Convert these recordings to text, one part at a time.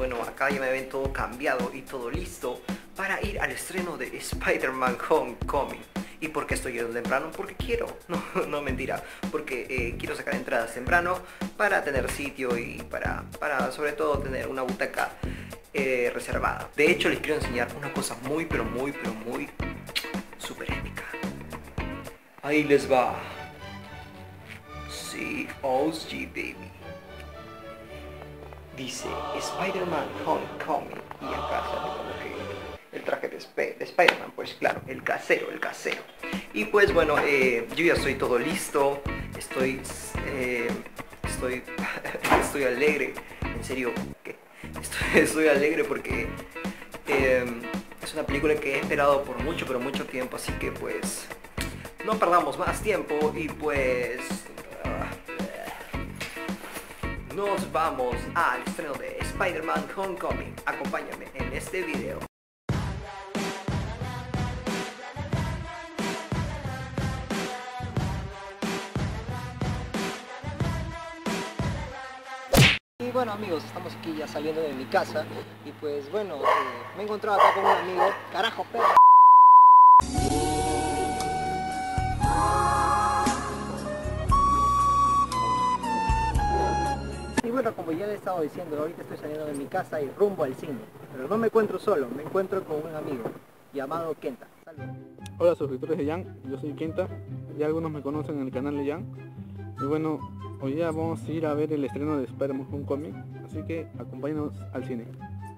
bueno, acá ya me ven todo cambiado y todo listo para ir al estreno de Spider-Man Homecoming. ¿Y por qué estoy yendo temprano? Porque quiero, no, no mentira, porque eh, quiero sacar entradas temprano para tener sitio y para, para sobre todo tener una butaca eh, reservada. De hecho, les quiero enseñar una cosa muy, pero muy, pero muy super épica. Ahí les va. Sí, OG Baby. Dice Spider-Man Homecoming. Y acá sale como que el traje de, Sp- de Spider-Man, pues claro, el casero, el casero. Y pues bueno, eh, yo ya estoy todo listo. Estoy, eh, estoy, estoy alegre. En serio, ¿qué? Estoy, alegre porque eh, es una película que he esperado por mucho, pero mucho tiempo. Así que pues no perdamos más tiempo y pues nos vamos al estreno de Spider-Man Homecoming. Acompáñame en este video. Y bueno amigos, estamos aquí ya saliendo de mi casa y pues bueno, eh, me he encontrado acá con un amigo, carajo perro. Estado diciendo, ahorita estoy saliendo de mi casa y rumbo al cine. Pero no me encuentro solo, me encuentro con un amigo llamado Kenta. Saludos. Hola suscriptores de Jan, yo soy Quinta, ya algunos me conocen en el canal de Jan. Y bueno, hoy día vamos a ir a ver el estreno de Spider-Man Homecoming, así que acompáñanos al cine.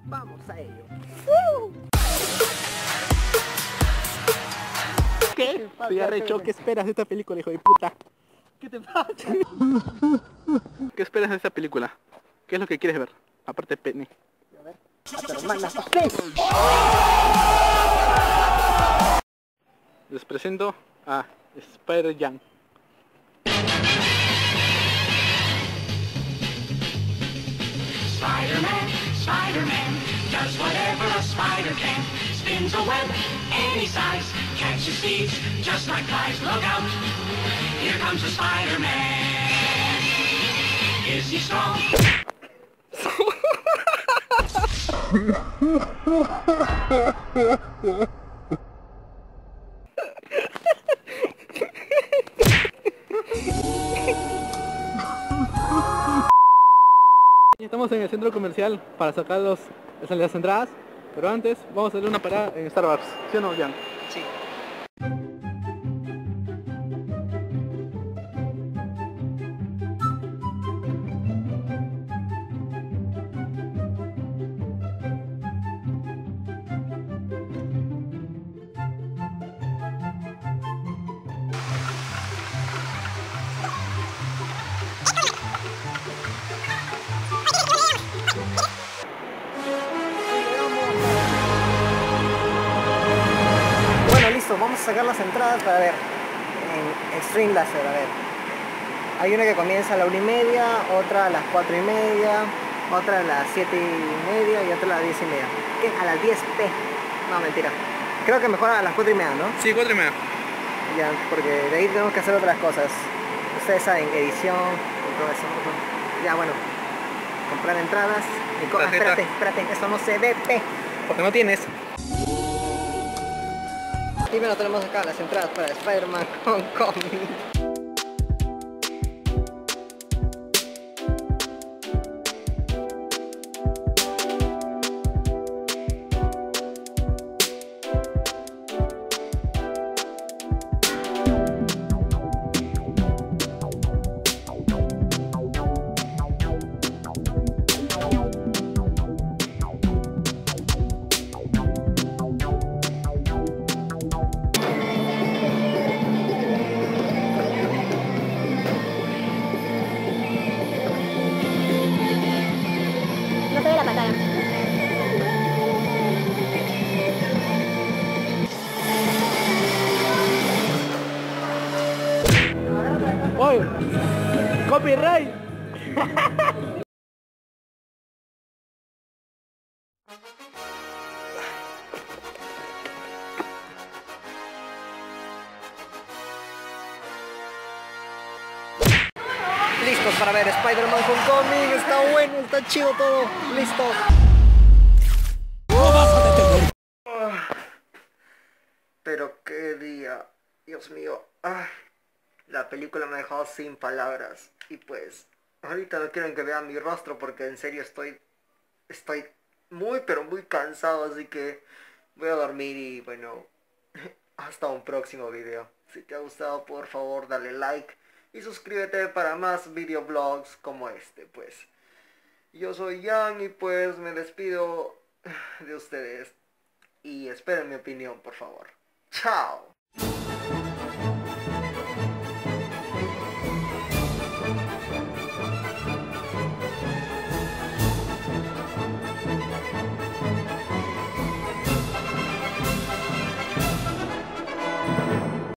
Vamos a ello. Recho, ¿qué esperas de esta película, hijo de puta? ¿Qué te pasa? ¿Qué esperas de esta película? ¿Qué es lo que quieres ver? Aparte pene. A ver. Les presento a Spider-Jan. Spider-Man, Spider-Man, does whatever a spider can. Spins a web any size, catches thieves just like flies. Look out, here comes the Spider-Man. Is he strong? Estamos en el centro comercial para sacar los, las entradas, pero antes vamos a hacer una parada en Starbucks, ¿sí o no, Jan? Sí. Sacar las entradas para ver. En Extreme Laser, a ver. Hay una que comienza a la una y media, otra a las cuatro y media, otra a las siete y media y otra a las diez y media. ¿Qué? A las 10 p. No, mentira. Creo que mejor a las cuatro y media, ¿no? Sí, cuatro y media. Ya, porque de ahí tenemos que hacer otras cosas. Ustedes saben, edición, y todo eso. Ya, bueno. Comprar entradas. y co- espérate, espérate, eso no se ve, pe. Porque no tienes. Y bueno, tenemos acá las entradas para Spider-Man Homecoming. copyright. Listos para ver Spider-Man Homecoming, está bueno, está chido todo, listos. Ah, pero qué día, Dios mío. Ah, la película me ha dejado sin palabras. Y pues, ahorita no quieren que vean mi rostro porque en serio estoy, estoy muy pero muy cansado. Así que voy a dormir y bueno, hasta un próximo video. Si te ha gustado, por favor, dale like y suscríbete para más videoblogs como este, pues. Yo soy Jan y pues me despido de ustedes y esperen mi opinión, por favor. Chao.